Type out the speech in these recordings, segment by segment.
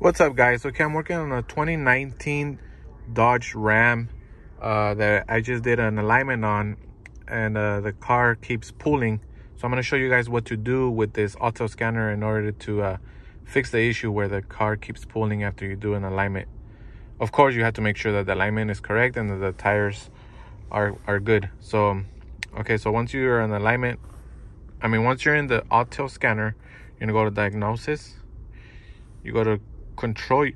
What's up guys? Okay, I'm working on a 2019 Dodge Ram uh, that I just did an alignment on and uh, the car keeps pulling. So I'm going to show you guys what to do with this Autel scanner in order to uh, fix the issue where the car keeps pulling after you do an alignment. Of course, you have to make sure that the alignment is correct and that the tires are, are good. So, okay, so once you're in alignment, I mean, once you're in the Autel scanner, you're going to go to diagnosis. You go to control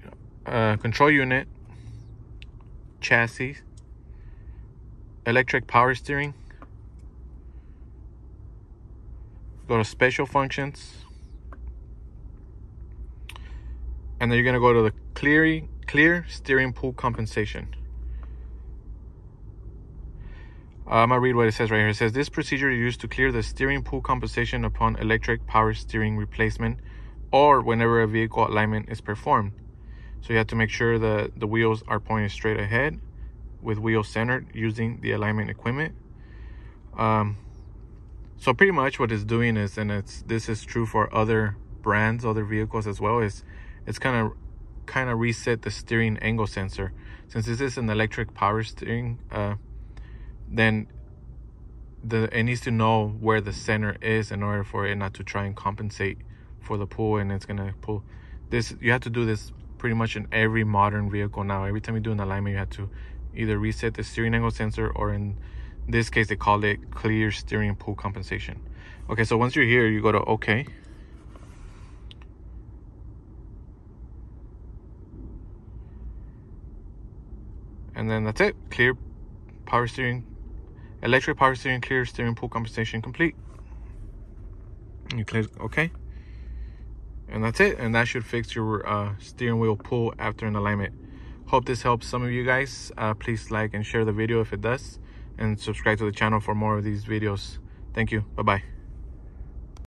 uh, control unit chassis electric power steering go to special functions and then you're going to go to the clear clear steering pull compensation uh, I'm gonna read what it says right here. It says this procedure is used to clear the steering pull compensation upon electric power steering replacement or whenever a vehicle alignment is performed. So you have to make sure that the wheels are pointed straight ahead with wheels centered using the alignment equipment. Um, so pretty much what it's doing is, and it's this is true for other brands, other vehicles as well, is it's kind of kind of reset the steering angle sensor. Since this is an electric power steering, uh, then the it needs to know where the center is in order for it not to try and compensate for the pull and it's gonna pull this you have to do this pretty much in every modern vehicle now. Every time you do an alignment you have to either reset the steering angle sensor or in this case they call it clear steering pull compensation. Okay so once you're here you go to okay and then that's it. Clear power steering electric power steering clear steering pull compensation complete. You click okay and that's it. And that should fix your uh, steering wheel pull after an alignment. Hope this helps some of you guys. Uh, please like and share the video if it does. And subscribe to the channel for more of these videos. Thank you. Bye bye